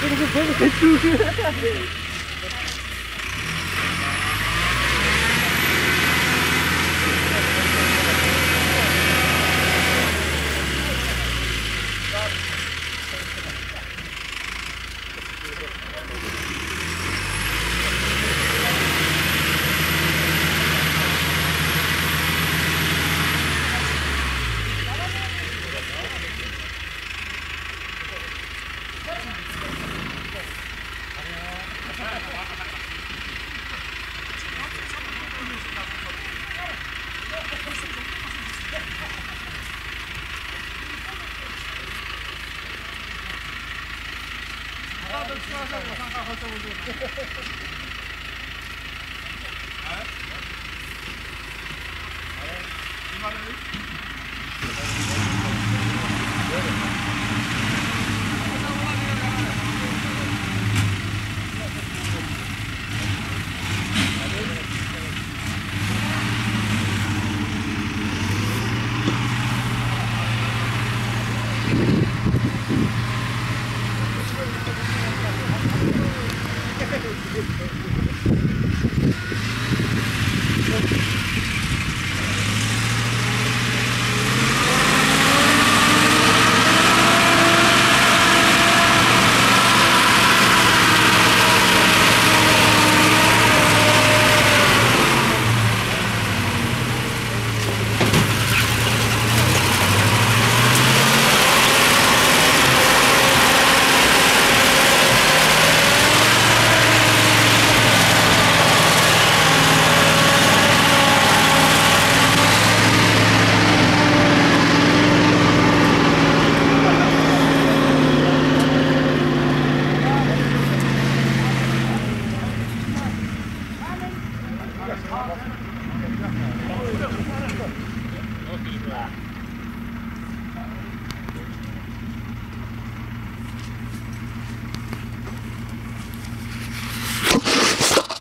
全部全部全部上上我上上号这么多哎哎你妈的 Thank you.